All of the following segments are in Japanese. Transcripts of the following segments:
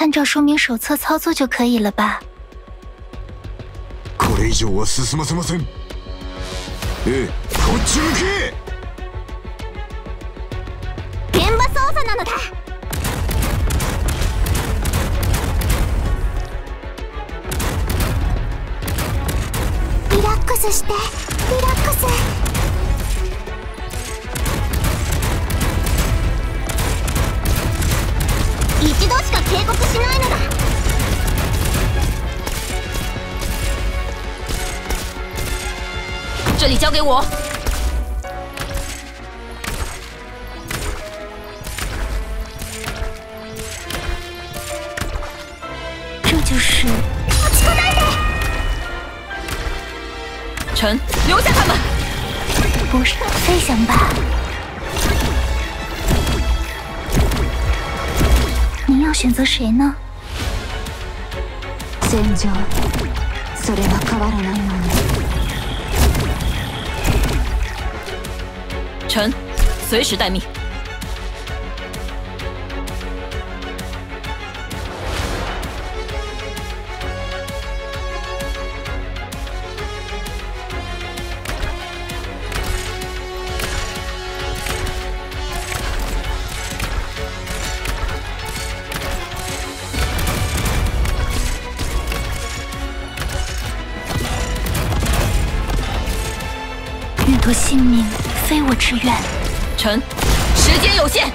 按照说明手册操作就可以了吧？これ以上は進ませません。ええこっち向け！現場操作なのだ。リラックスしてリラックス交给我。这就是臣留下他们。不是飞翔吧？您要选择谁呢？臣随时待命。掠夺性命，非我之愿。臣时间有限，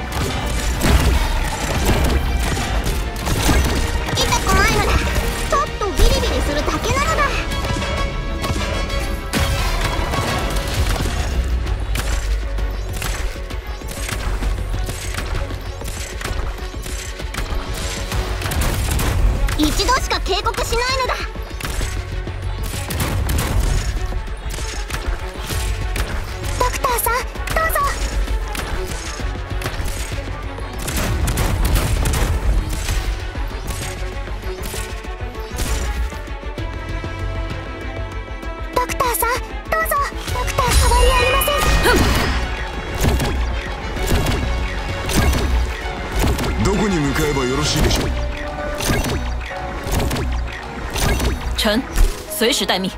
痛くないのだちょっとビリビリするだけなのだ一度しか警告しないのだ向かえばよろしいでしょう臣随时待命。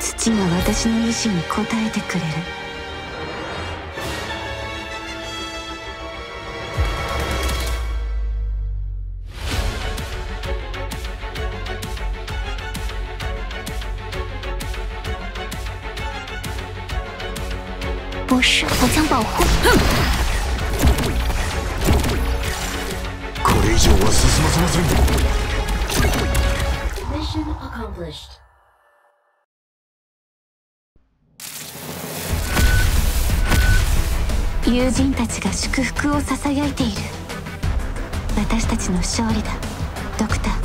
父が私の意志に応えてくれる不是，我将保护。これ以上は進ませません Mission accomplished. 友人たちが祝福をささやいている私たちの勝利だドクター